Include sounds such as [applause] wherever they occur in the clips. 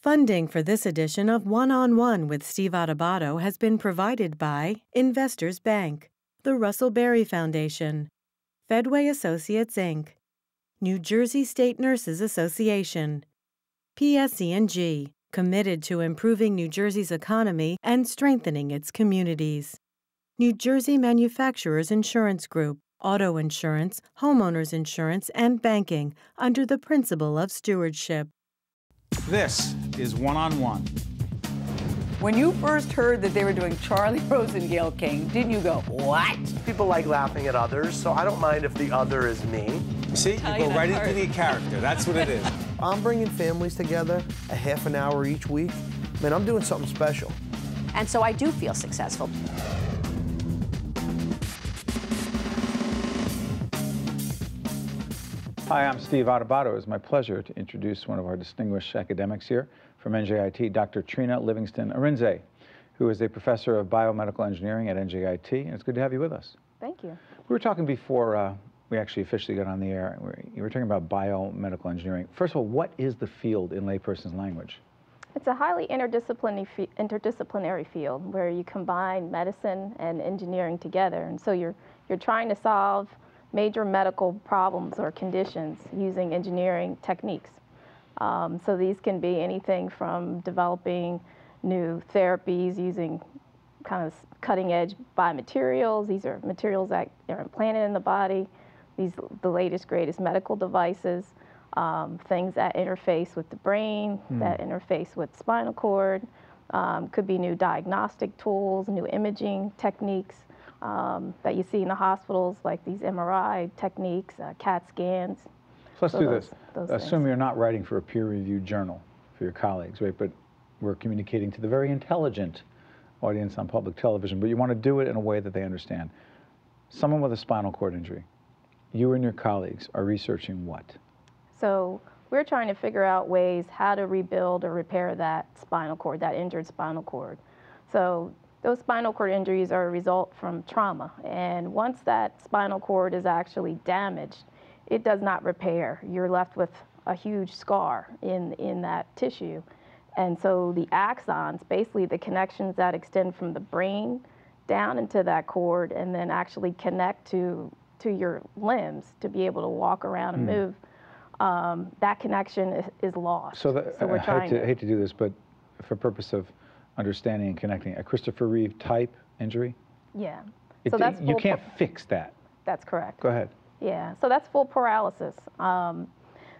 Funding for this edition of One on One with Steve Adubato has been provided by Investors Bank, the Russell Berrie Foundation, Fedway Associates Inc., New Jersey State Nurses Association, PSE&G, committed to improving New Jersey's economy and strengthening its communities. New Jersey Manufacturers Insurance Group, auto insurance, homeowners insurance, and banking under the principle of stewardship. This is One on One. When you first heard that they were doing Charlie [laughs] Rose and Gayle King, didn't you go, what? People like laughing at others, so I don't mind if the other is me. See, you go right into the character. That's what it is. [laughs] I'm bringing families together a half an hour each week. Man, I'm doing something special. And so I do feel successful. Hi, I'm Steve Adubato. It's my pleasure to introduce one of our distinguished academics here from NJIT, Dr. Treena Livingston Arinzeh, who is a professor of biomedical engineering at NJIT, and it's good to have you with us. Thank you. We were talking before uh, we actually officially got on the air. You were talking about biomedical engineering. First of all, what is the field in layperson's language? It's a highly interdisciplinary, interdisciplinary field where you combine medicine and engineering together. And so you're, you're trying to solve major medical problems or conditions using engineering techniques. Um, so these can be anything from developing new therapies using kind of cutting edge biomaterials. These are materials that are implanted in the body. These the latest, greatest medical devices, um, things that interface with the brain, mm. that interface with spinal cord. Um, could be new diagnostic tools, new imaging techniques um, that you see in the hospitals, like these MRI techniques, uh, CAT scans. So let's so do those, this. Assume things. you're not writing for a peer-reviewed journal for your colleagues, right? But we're communicating to the very intelligent audience on public television, but you want to do it in a way that they understand. Someone with a spinal cord injury, you and your colleagues are researching what? So we're trying to figure out ways how to rebuild or repair that spinal cord, that injured spinal cord. So those spinal cord injuries are a result from trauma. And once that spinal cord is actually damaged, it does not repair. You're left with a huge scar in, in that tissue. And so the axons, basically the connections that extend from the brain down into that cord and then actually connect to, to your limbs to be able to walk around and mm. move, um, that connection is, is lost. So, that, so I, hate to, hate to do this, but for purpose of understanding and connecting. A Christopher Reeve type injury? Yeah. It, so that's you can't fix that. That's correct. Go ahead. Yeah, so that's full paralysis. Um,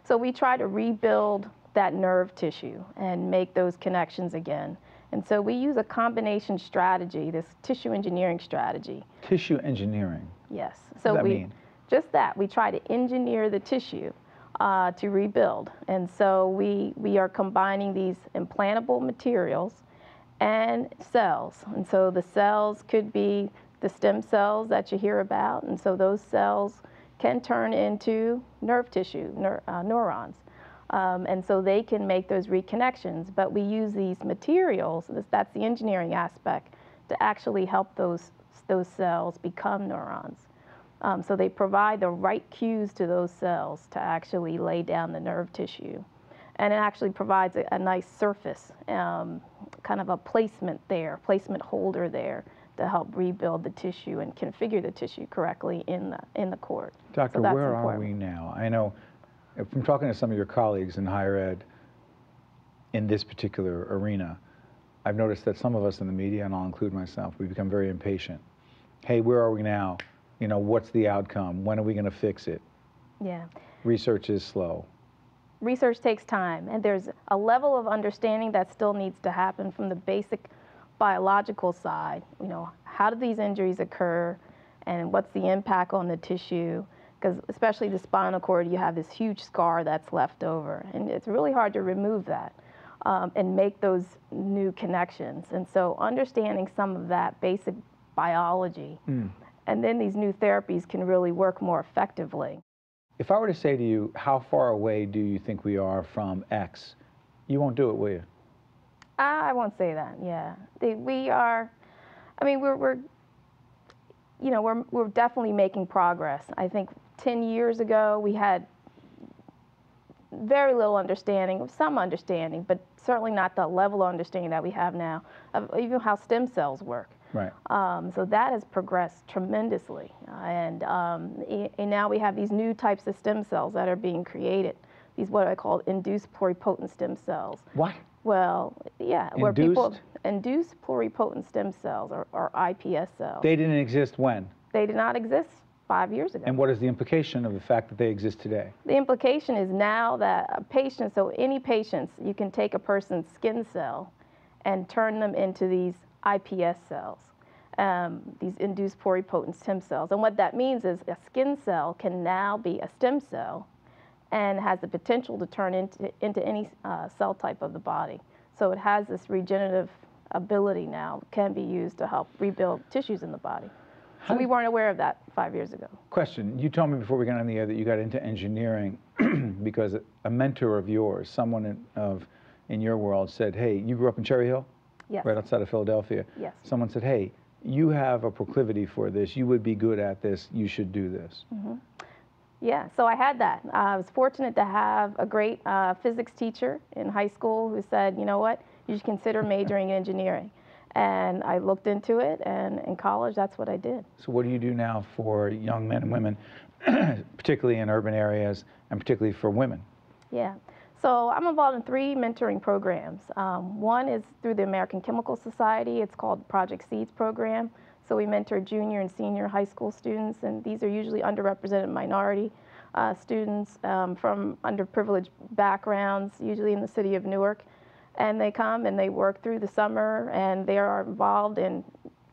so we try to rebuild that nerve tissue and make those connections again. And so we use a combination strategy, this tissue engineering strategy. Tissue engineering? Yes. So what does that we, mean? Just that. We try to engineer the tissue uh, to rebuild. And so we, we are combining these implantable materials and cells. And so the cells could be the stem cells that you hear about, and so those cells can turn into nerve tissue, uh, neurons. Um, and so they can make those reconnections. But we use these materials, that's the engineering aspect, to actually help those, those cells become neurons. Um, so they provide the right cues to those cells to actually lay down the nerve tissue and it actually provides a, a nice surface, um, kind of a placement there, placement holder there to help rebuild the tissue and configure the tissue correctly in the in the cord. Doctor, so where important. are we now? I know from talking to some of your colleagues in higher ed in this particular arena, I've noticed that some of us in the media, and I'll include myself, we become very impatient. Hey, where are we now? You know, what's the outcome? When are we going to fix it? Yeah. Research is slow research takes time, and there's a level of understanding that still needs to happen from the basic biological side. You know, how do these injuries occur, and what's the impact on the tissue? Because especially the spinal cord, you have this huge scar that's left over, and it's really hard to remove that um, and make those new connections. And so, understanding some of that basic biology, mm. and then these new therapies can really work more effectively. If I were to say to you, how far away do you think we are from X, you won't do it, will you? I won't say that, yeah. We are, I mean, we're, we're you know, we're, we're definitely making progress. I think 10 years ago, we had very little understanding, some understanding, but certainly not the level of understanding that we have now of even how stem cells work. Right. Um, so that has progressed tremendously. Uh, and, um, and now we have these new types of stem cells that are being created. These what I call induced pluripotent stem cells. What? Well, yeah, induced? where people induce pluripotent stem cells or, or IPS cells. They didn't exist when? They did not exist five years ago. And what is the implication of the fact that they exist today? The implication is now that a patient, so any patients, you can take a person's skin cell and turn them into these IPS cells, um, these induced pluripotent stem cells. And what that means is a skin cell can now be a stem cell and has the potential to turn into, into any uh, cell type of the body. So it has this regenerative ability now, can be used to help rebuild tissues in the body. So we weren't aware of that five years ago. Question. You told me before we got on the air that you got into engineering [clears throat] because a mentor of yours, someone in, of, in your world said, hey, you grew up in Cherry Hill? Yes. Right outside of Philadelphia. Yes. Someone said, hey, you have a proclivity for this. You would be good at this. You should do this. Mm-hmm. Yeah, so I had that. Uh, I was fortunate to have a great uh, physics teacher in high school who said, you know what, you should consider majoring in engineering. And I looked into it, and in college, that's what I did. So, what do you do now for young men and women, [clears throat] particularly in urban areas, and particularly for women? Yeah. So, I'm involved in three mentoring programs. Um, one is through the American Chemical Society, it's called Project Seeds Program. So, we mentor junior and senior high school students, and these are usually underrepresented minority uh, students um, from underprivileged backgrounds, usually in the city of Newark and they come and they work through the summer and they are involved in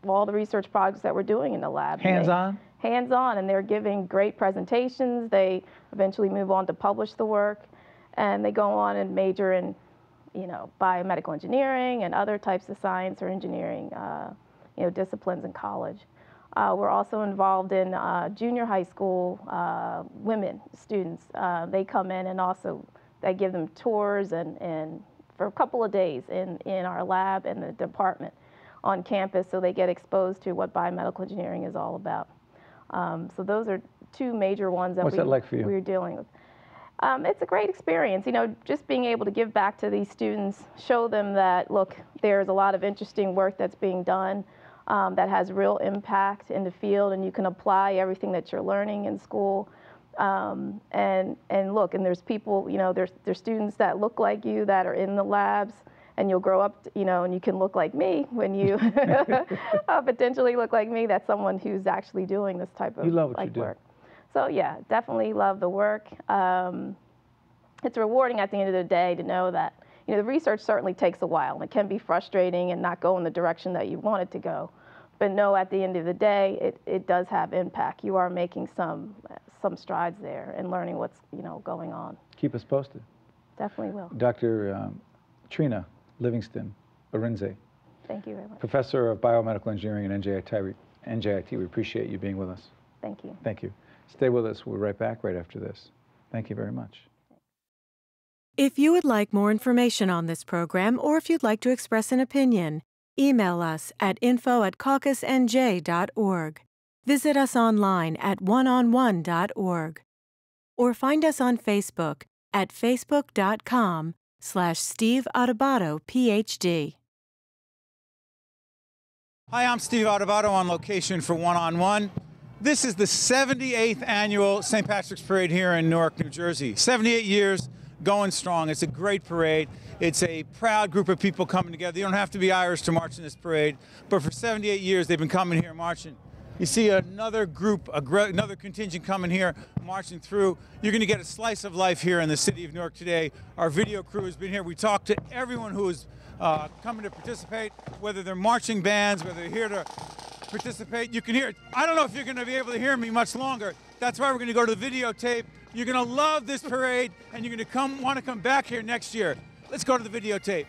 all the research projects that we're doing in the lab. Hands on? Hands on, and they're giving great presentations. They eventually move on to publish the work, and they go on and major in, you know, biomedical engineering and other types of science or engineering, uh, you know, disciplines in college. Uh, we're also involved in uh, junior high school uh, women students. Uh, they come in and also I give them tours and, and for a couple of days in, in our lab and the department on campus so they get exposed to what biomedical engineering is all about. Um, so those are two major ones that, What's we, that like for you? we're dealing with. Um, it's a great experience, you know, just being able to give back to these students, show them that, look, there's a lot of interesting work that's being done um, that has real impact in the field, and you can apply everything that you're learning in school um, and and look, and there's people, you know, there's there's students that look like you that are in the labs, and you'll grow up, you know, and you can look like me when you [laughs] [laughs] uh, potentially look like me. That's someone who's actually doing this type of you love what like you do. work. So yeah, definitely love the work. Um, it's rewarding at the end of the day to know that you know the research certainly takes a while and it can be frustrating and not go in the direction that you want it to go. But no, at the end of the day, it, it does have impact. You are making some some strides there and learning what's you know going on. Keep us posted. Definitely will. Dr. Um, Treena Livingston Arinzeh. Thank you very much. Professor of Biomedical Engineering at NJIT. NJIT. We appreciate you being with us. Thank you. Thank you. Stay with us. We'll be right back right after this. Thank you very much. If you would like more information on this program or if you'd like to express an opinion, email us at info at caucusnj.org. Visit us online at oneonone.org or find us on Facebook at facebook.com slash Steve Adubato, PhD. Hi, I'm Steve Adubato on location for One on One. This is the 78th annual St. Patrick's Parade here in Newark, New Jersey. 78 years, going strong. It's a great parade. It's a proud group of people coming together. You don't have to be Irish to march in this parade, but for 78 years they've been coming here marching. You see another group, another contingent coming here, marching through. You're going to get a slice of life here in the city of Newark today. Our video crew has been here. We talked to everyone who is uh, coming to participate, whether they're marching bands, whether they're here to participate. You can hear it. I don't know if you're going to be able to hear me much longer. That's why we're going to go to the videotape. You're going to love this parade, and you're going to come want to come back here next year. Let's go to the videotape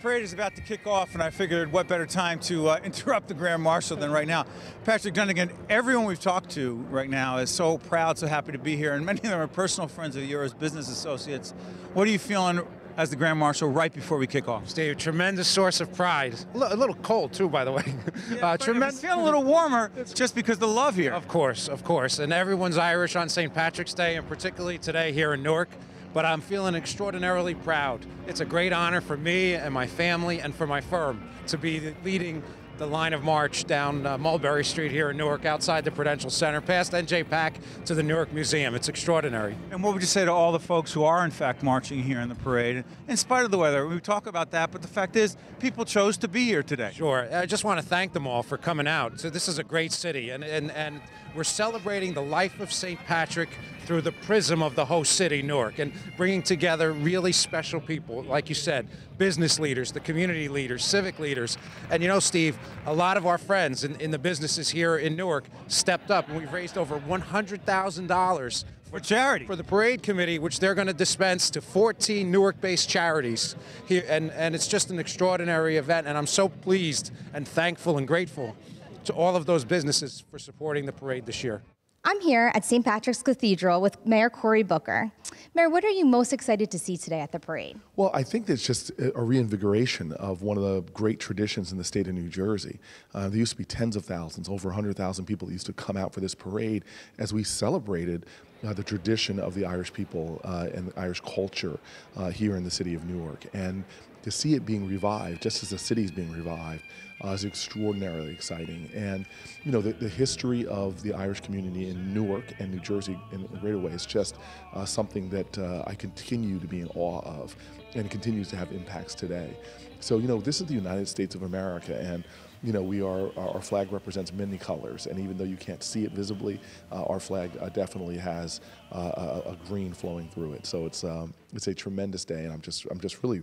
parade is about to kick off, and I figured what better time to uh, [laughs] interrupt the Grand Marshal than right now. Patrick Dunican, everyone we've talked to right now is so proud, so happy to be here, and many of them are personal friends of yours, business associates. What are you feeling as the Grand Marshal right before we kick off? Steve, tremendous source of pride. A little cold too, by the way. [laughs] Yeah, uh, tremendous. Feeling a little warmer [laughs] just because the love here. Of course, of course, and everyone's Irish on St. Patrick's Day, and particularly today here in Newark. But I'm feeling extraordinarily proud. It's a great honor for me and my family and for my firm to be leading the line of march down uh, Mulberry Street here in Newark, outside the Prudential Center, past NJPAC to the Newark Museum. It's extraordinary. And what would you say to all the folks who are, in fact, marching here in the parade, in spite of the weather? We talk about that, but the fact is, people chose to be here today. Sure. I just want to thank them all for coming out. So this is a great city, and, and, and we're celebrating the life of St. Patrick through the prism of the host city, Newark, and bringing together really special people, like you said, business leaders, the community leaders, civic leaders. And you know, Steve, a lot of our friends in, in the businesses here in Newark stepped up, and we've raised over $100,000 for charity for the parade committee which they're going to dispense to 14 newark-based charities here and and it's just an extraordinary event and i'm so pleased and thankful and grateful to all of those businesses for supporting the parade this year. I'm here at St. Patrick's Cathedral with Mayor Cory Booker. Mayor, what are you most excited to see today at the parade? Well, I think it's just a reinvigoration of one of the great traditions in the state of New Jersey. Uh, there used to be tens of thousands, over 100,000 people used to come out for this parade as we celebrated uh, the tradition of the Irish people uh, and the Irish culture uh, here in the city of Newark. And to see it being revived, just as the city is being revived, uh, is extraordinarily exciting. And you know, the, the, history of the Irish community in Newark and New Jersey in a greater way is just uh, something that uh, I continue to be in awe of and continues to have impacts today. So, you know, this is the United States of America, and you know, we are our flag represents many colors, and even though you can't see it visibly, uh, our flag uh, definitely has uh, a, a, green flowing through it. So it's um, it's a tremendous day, and I'm just I'm just really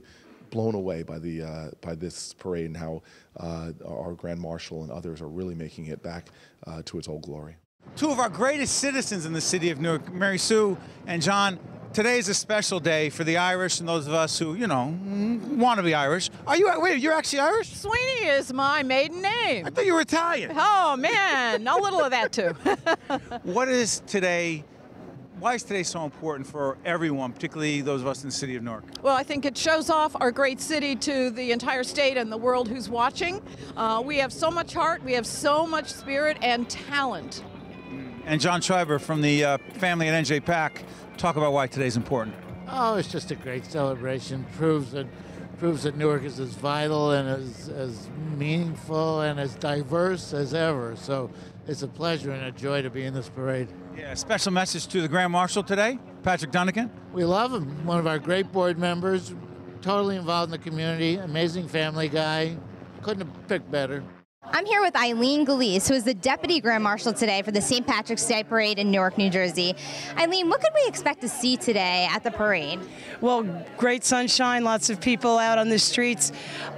blown away by the uh, by this parade and how uh, our Grand Marshal and others are really making it back uh, to its old glory. Two of our greatest citizens in the city of Newark, Mary Sue and John. Today is a special day for the Irish and those of us who, you know, want to be Irish. Are you? Wait, you're actually Irish? Sweeney is my maiden name. I thought you were Italian. Oh man, a little of that too. [laughs] what is today why is today so important for everyone, particularly those of us in the city of Newark? Well, I think it shows off our great city to the entire state and the world who's watching. Uh, we have so much heart, we have so much spirit and talent. And John Schreiber from the uh, family at NJPAC talk about why today's important. Oh, it's just a great celebration. Proves that proves that Newark is as vital and as, as meaningful and as diverse as ever. So it's a pleasure and a joy to be in this parade. Yeah, special message to the Grand Marshal today, Patrick Dunican. We love him. One of our great board members, totally involved in the community, amazing family guy. Couldn't have picked better. I'm here with Eileen Galise, who is the Deputy Grand Marshal today for the St. Patrick's Day Parade in Newark, New Jersey. Eileen, what could we expect to see today at the parade? Well, great sunshine, lots of people out on the streets,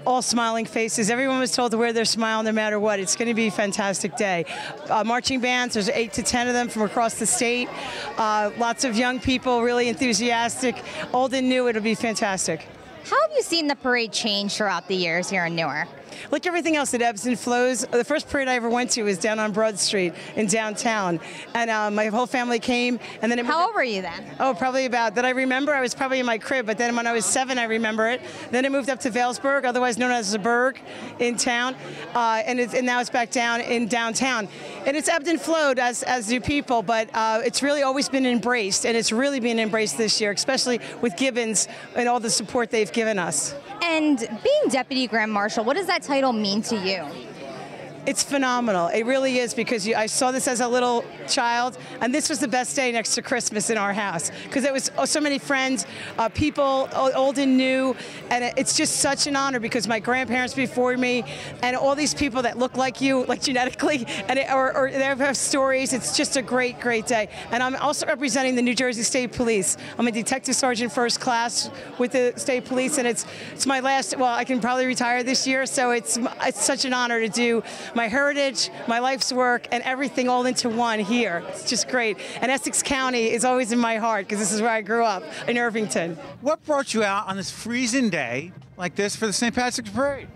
all smiling faces. Everyone was told to wear their smile no matter what. It's going to be a fantastic day. Uh, marching bands, there's eight to ten of them from across the state. Uh, lots of young people, really enthusiastic. Old and new, it'll be fantastic. How have you seen the parade change throughout the years here in Newark? Like everything else, it ebbs and flows. The first parade I ever went to was down on Broad Street in downtown, and uh, my whole family came. And then it how old were you then? Oh, probably about that. I remember I was probably in my crib, but then when I was seven, I remember it. Then it moved up to Vailsburg, otherwise known as the Burg, in town, uh, and, and, now it's back down in downtown. And it's ebbed and flowed as as do people, but uh, it's really always been embraced, and it's really being embraced this year, especially with Gibbons and all the support they've given us. And being Deputy Grand Marshal, what does that title mean to you? It's phenomenal. It really is because you, I saw this as a little child, and this was the best day next to Christmas in our house because it was oh, so many friends, uh, people old and new, and it's just such an honor because my grandparents before me, and all these people that look like you, like genetically, and it, or, or they have stories. It's just a great, great day. And I'm also representing the New Jersey State Police. I'm a detective sergeant first class with the state police, and it's it's my last. Well, I can probably retire this year, so it's it's such an honor to do my heritage, my life's work, and everything all into one here. It's just great. And Essex County is always in my heart because this is where I grew up, in Irvington. What brought you out on this freezing day like this for the St. Patrick's Parade?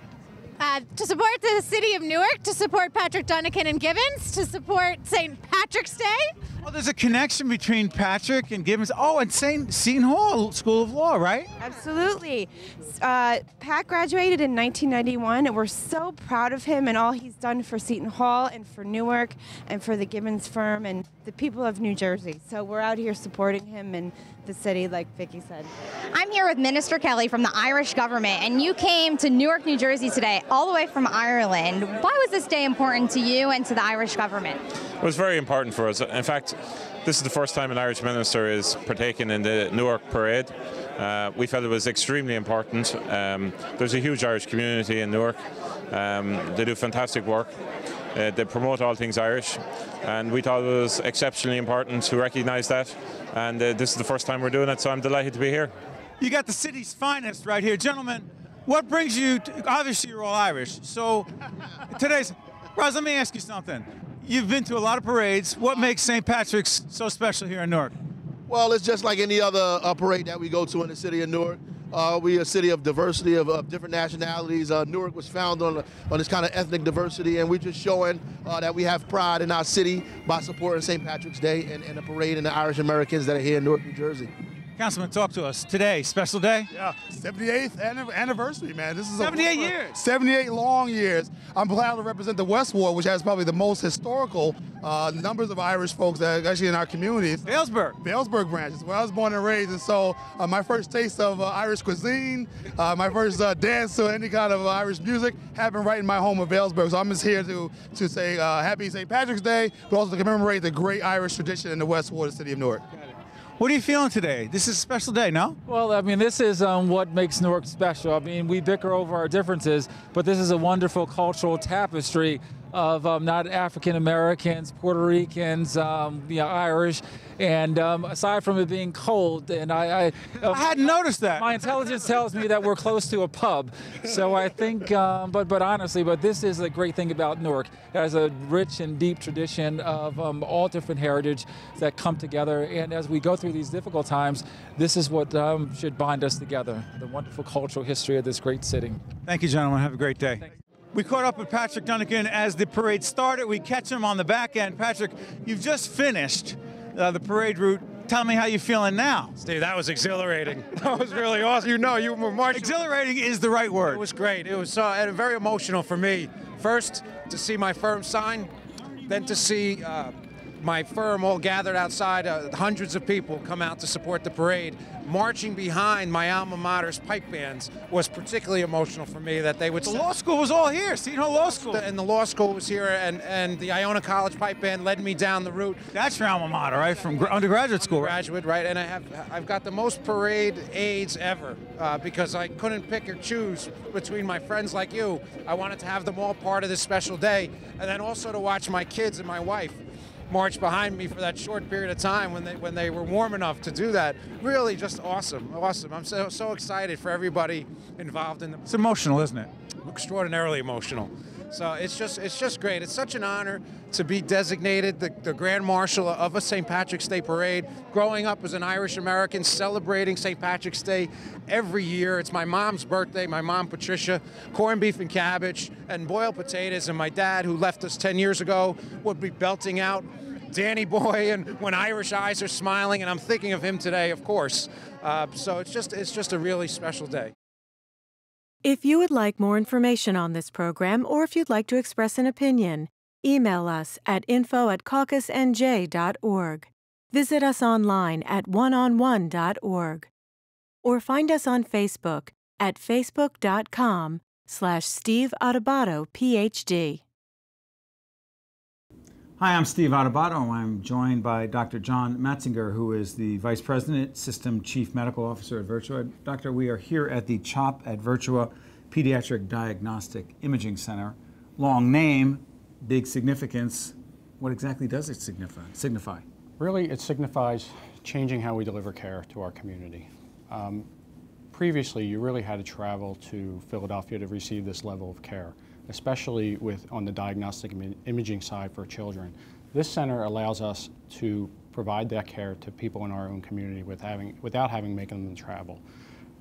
Uh, to support the city of Newark, to support Patrick Dunican and Gibbons, to support St. Patrick's Day, Well, there's a connection between Patrick and Gibbons. Oh, and St. Seton Hall School of Law, right? Absolutely. Uh, Pat graduated in 1991, and we're so proud of him and all he's done for Seton Hall and for Newark and for the Gibbons firm and the people of New Jersey. So we're out here supporting him and the city, like Vicki said. I'm here with Minister Kelly from the Irish government, and you came to Newark, New Jersey today, all the way from Ireland. Why was this day important to you and to the Irish government? It was very important for us. In fact, this is the first time an Irish minister is partaking in the Newark parade. Uh, we felt it was extremely important. Um, there's a huge Irish community in Newark. Um, they do fantastic work. Uh, they promote all things Irish, and we thought it was exceptionally important to recognise that. And uh, this is the first time we're doing it, so I'm delighted to be here. You got the city's finest right here, gentlemen. What brings you? To, obviously, you're all Irish. So [laughs] today's, Roz, let me ask you something. You've been to a lot of parades. What makes St. Patrick's so special here in Newark? Well, it's just like any other uh, parade that we go to in the city of Newark. Uh, we are a city of diversity of, of different nationalities. Uh, Newark was founded on, on this kind of ethnic diversity, and we're just showing uh, that we have pride in our city by supporting St. Patrick's Day and, and the parade and the Irish Americans that are here in Newark, New Jersey. Councilman, talk to us today. Special day? Yeah, 78th anniversary, man. This is 78 years. 78 long years. I'm proud to represent the West Ward, which has probably the most historical uh, numbers of Irish folks that actually in our communities. Vailsburg. Vailsburg branch is where I was born and raised, and so uh, my first taste of uh, Irish cuisine, uh, my first uh, dance to any kind of Irish music happened right in my home of Vailsburg. So I'm just here to to say uh, Happy St. Patrick's Day, but also to commemorate the great Irish tradition in the West Ward the city of Newark. What are you feeling today? This is a special day, no? Well, I mean, this is um, what makes Newark special. I mean, we bicker over our differences, but this is a wonderful cultural tapestry of um, not African Americans, Puerto Ricans, um, you know, Irish, and um, aside from it being cold, and I, I, I hadn't noticed that. My intelligence tells me that we're close to a pub, so I think. Um, but but honestly, but this is a great thing about Newark. It has a rich and deep tradition of um, all different heritage that come together, and as we go through these difficult times, this is what um, should bind us together: the wonderful cultural history of this great city. Thank you, gentlemen. Have a great day. We caught up with Patrick Dunican as the parade started. We catch him on the back end. Patrick, you've just finished uh, the parade route. Tell me how you're feeling now. Steve, that was exhilarating. [laughs] That was really awesome. You know, you were marching. Exhilarating is the right word. It was great. It was so and very emotional for me. First, to see my firm sign, then to see uh, my firm all gathered outside, uh, hundreds of people come out to support the parade. Marching behind my alma mater's pipe bands was particularly emotional for me that they would. The law school was all here, Seton Hall Law School. And the law school was here, and, and the Iona College pipe band led me down the route. That's your alma mater, right? From undergraduate school, Graduate, right? And I have I've got the most parade aids ever uh, because I couldn't pick or choose between my friends like you. I wanted to have them all part of this special day, and then also to watch my kids and my wife march behind me for that short period of time when they when they were warm enough to do that. Really, just awesome, awesome. I'm so so excited for everybody involved in the. It's emotional, isn't it? Extraordinarily emotional. So it's just it's just great. It's such an honor to be designated the, the Grand Marshal of a St. Patrick's Day parade. Growing up as an Irish American, celebrating St. Patrick's Day every year. It's my mom's birthday, my mom Patricia, corned beef and cabbage and boiled potatoes, and my dad, who left us 10 years ago, would be belting out Danny Boy and when Irish eyes are smiling, and I'm thinking of him today, of course. Uh, so it's just it's just a really special day. If you would like more information on this program, or if you'd like to express an opinion, email us at info at caucusnj.org. Visit us online at oneonone.org. Or find us on Facebook at facebook.com slash Steve Adubato, PhD. Hi, I'm Steve Adubato. I'm joined by Dr. John Matsinger, who is the Vice President, System Chief Medical Officer at Virtua. Doctor, we are here at the CHOP at Virtua Pediatric Diagnostic Imaging Center. Long name, big significance. What exactly does it signify? signify? Really, it signifies changing how we deliver care to our community. Um, previously, you really had to travel to Philadelphia to receive this level of care especially with on the diagnostic Im imaging side for children. This center allows us to provide that care to people in our own community with having, without having make them travel.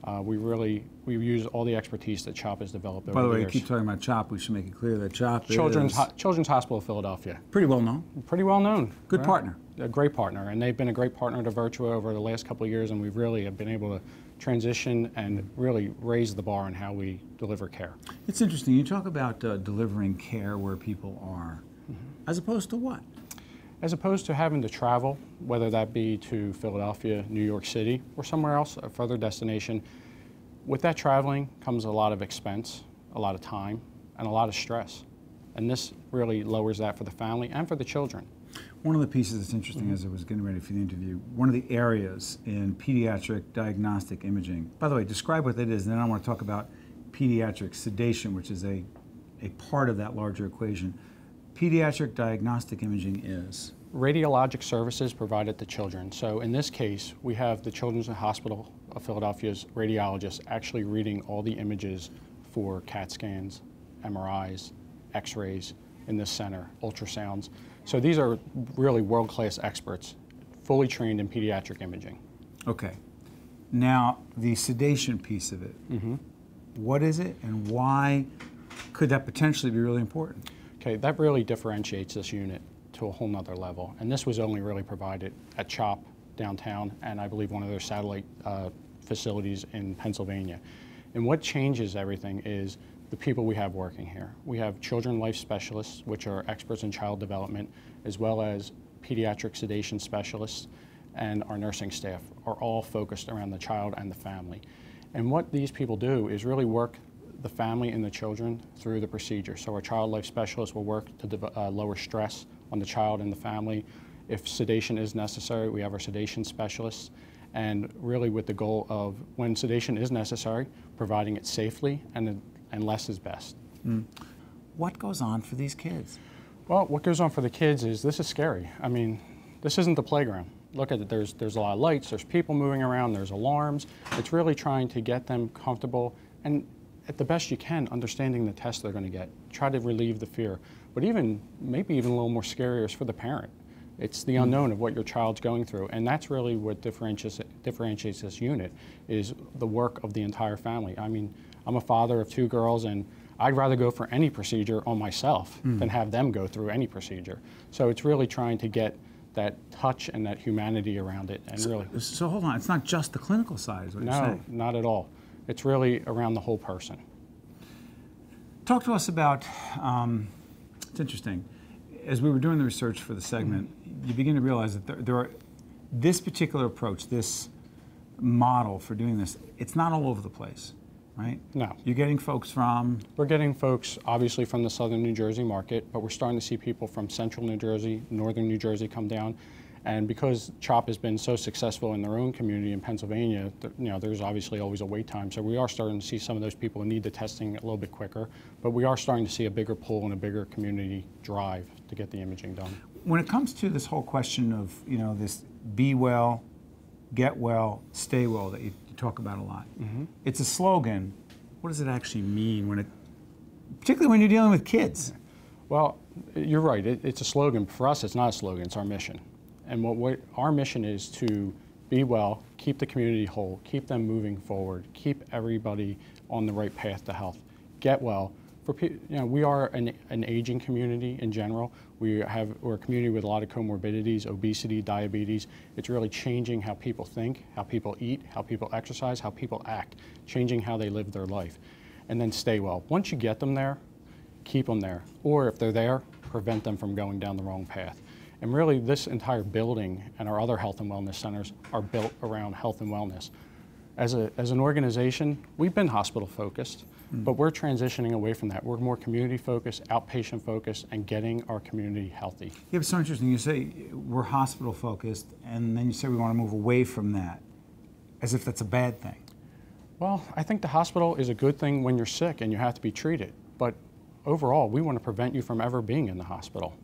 Uh, we really we use all the expertise that CHOP has developed over By the way, the you years. keep talking about CHOP. We should make it clear that CHOP Children's is Ho- Children's Hospital of Philadelphia. pretty well known. Pretty well known. Good Right. partner. A great partner, and they've been a great partner to Virtua over the last couple of years, and we've really have been able to transition and really raise the bar on how we deliver care. It's interesting. You talk about uh, delivering care where people are, as opposed to what? As opposed to having to travel, whether that be to Philadelphia, New York City, or somewhere else, a further destination, with that traveling comes a lot of expense, a lot of time, and a lot of stress. And this really lowers that for the family and for the children. One of the pieces that's interesting mm-hmm. as I was getting ready for the interview, one of the areas in pediatric diagnostic imaging, by the way, describe what that is, and then I want to talk about pediatric sedation, which is a, a part of that larger equation. Pediatric diagnostic imaging is? Radiologic services provided to children. So in this case, we have the Children's Hospital of Philadelphia's radiologists actually reading all the images for CAT scans, MRIs, X-rays in this center, ultrasounds. So these are really world-class experts, fully trained in pediatric imaging. Okay. Now, the sedation piece of it, mm-hmm. what is it and why could that potentially be really important? Okay, that really differentiates this unit to a whole nother level. And this was only really provided at CHOP downtown and I believe one of their satellite uh, facilities in Pennsylvania. And what changes everything is the people we have working here. We have children life specialists, which are experts in child development, as well as pediatric sedation specialists, and our nursing staff are all focused around the child and the family. And what these people do is really work the family and the children through the procedure. So our child life specialist will work to uh, lower stress on the child and the family. If sedation is necessary, we have our sedation specialists. And really with the goal of, when sedation is necessary, providing it safely and, and less is best. Mm. What goes on for these kids? Well, what goes on for the kids is this is scary. I mean, this isn't the playground. Look at it, there's, there's a lot of lights, there's people moving around, there's alarms. It's really trying to get them comfortable and at the best you can, understanding the test they're going to get. Try to relieve the fear. But even, maybe even a little more scarier is for the parent. It's the unknown of what your child's going through. And that's really what differentiates, differentiates this unit, is the work of the entire family. I mean, I'm a father of two girls and I'd rather go for any procedure on myself Mm. than have them go through any procedure. So it's really trying to get that touch and that humanity around it and really. So hold on, it's not just the clinical side, is what you're No, not at all. It's really around the whole person. Talk to us about, um, it's interesting, as we were doing the research for the segment, you begin to realize that there, there are, this particular approach, this model for doing this, it's not all over the place, right? No. You're getting folks from, We're getting folks obviously from the southern New Jersey market, but we're starting to see people from central New Jersey, northern New Jersey come down. And because CHOP has been so successful in their own community in Pennsylvania, you know, there's obviously always a wait time. So we are starting to see some of those people who need the testing a little bit quicker. But we are starting to see a bigger pull and a bigger community drive to get the imaging done. when it comes to this whole question of, you know, this be well, get well, stay well that you, talk about a lot, mm-hmm. it's a slogan. What does it actually mean when it, particularly when you're dealing with kids? Well, you're right. It, it's a slogan. For us, it's not a slogan. It's our mission. And what, what our mission is to be well, keep the community whole, keep them moving forward, keep everybody on the right path to health. Get well. For you know, we are an, an aging community in general. We have we're a community with a lot of comorbidities, obesity, diabetes. It's really changing how people think, how people eat, how people exercise, how people act, changing how they live their life, and then stay well. Once you get them there, keep them there. Or if they're there, prevent them from going down the wrong path. And really, this entire building and our other health and wellness centers are built around health and wellness. As, a, as an organization, we've been hospital focused, mm. but we're transitioning away from that. We're more community focused, outpatient focused, and getting our community healthy. Yeah, it's so interesting. You say we're hospital focused, and then you say we want to move away from that, as if that's a bad thing. Well, I think the hospital is a good thing when you're sick and you have to be treated. But overall, we want to prevent you from ever being in the hospital.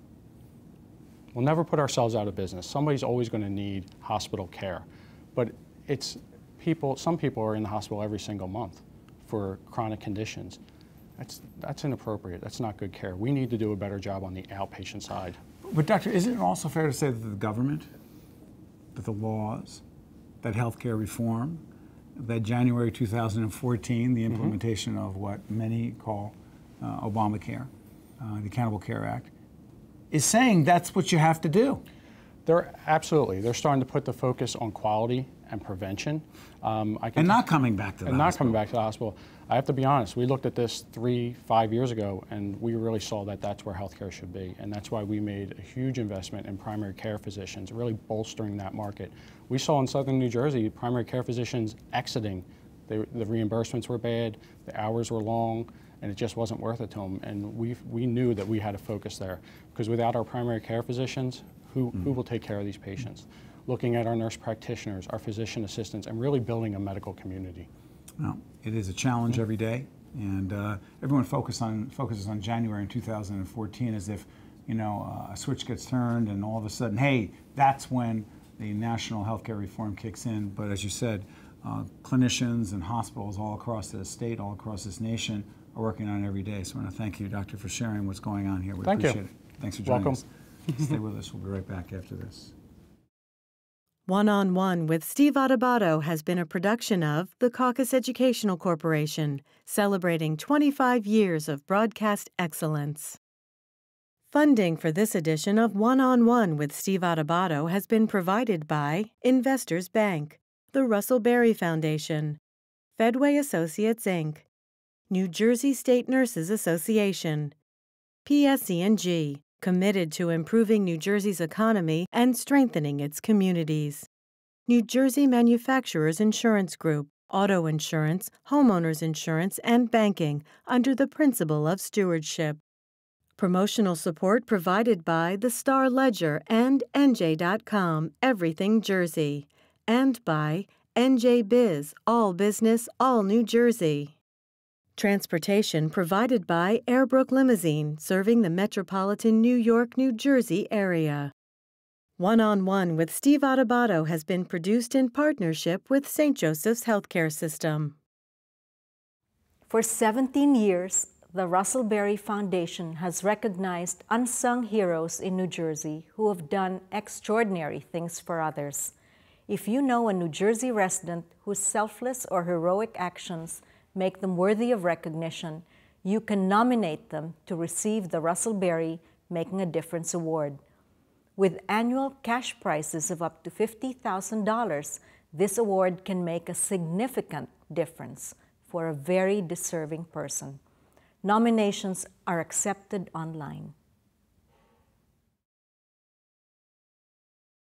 We'll never put ourselves out of business. Somebody's always going to need hospital care. But it's people, some people are in the hospital every single month for chronic conditions. That's, that's inappropriate. That's not good care. We need to do a better job on the outpatient side. But doctor, isn't it also fair to say that the government, that the laws, that healthcare reform, that January 2014, the mm-hmm. implementation mm-hmm. of what many call uh, Obamacare, uh, the Accountable Care Act, is saying that's what you have to do. They're absolutely. They're starting to put the focus on quality and prevention. Um, and not coming back to the and hospital. not coming back to the hospital. I have to be honest. We looked at this three, five years ago, and we really saw that that's where healthcare should be, and that's why we made a huge investment in primary care physicians, really bolstering that market. We saw in southern New Jersey primary care physicians exiting. They, the reimbursements were bad, the hours were long, and it just wasn't worth it to them. And we we knew that we had to focus there because without our primary care physicians, who, mm-hmm. who will take care of these patients? Looking at our nurse practitioners, our physician assistants, and really building a medical community. Well, it is a challenge mm-hmm. every day, and uh, everyone focus on, focuses on January in 2014 as if you know uh, a switch gets turned and all of a sudden, hey, that's when the national healthcare reform kicks in. But as you said, uh, clinicians and hospitals all across the state, all across this nation, are working on every day. So I want to thank you, Doctor, for sharing what's going on here. We thank appreciate you. it. Thanks for joining Welcome. us. Stay with us. We'll be right back after this. One on One with Steve Adubato has been a production of the Caucus Educational Corporation, celebrating 25 years of broadcast excellence. Funding for this edition of One on One with Steve Adubato has been provided by Investors Bank, the Russell Berrie Foundation, Fedway Associates Inc., New Jersey State Nurses Association, PSE&G, committed to improving New Jersey's economy and strengthening its communities. New Jersey Manufacturers Insurance Group, auto insurance, homeowners insurance, and banking under the principle of stewardship. Promotional support provided by the Star Ledger and NJ.com Everything Jersey, and by NJ Biz All Business All New Jersey. Transportation provided by Airbrook Limousine, serving the metropolitan New York, New Jersey area. One on One with Steve Adubato has been produced in partnership with St. Joseph's Healthcare System. For 17 years, the Russell Berrie Foundation has recognized unsung heroes in New Jersey who have done extraordinary things for others. If you know a New Jersey resident whose selfless or heroic actions make them worthy of recognition, you can nominate them to receive the Russell Berrie Making a Difference Award. With annual cash prizes of up to $50,000, this award can make a significant difference for a very deserving person. Nominations are accepted online.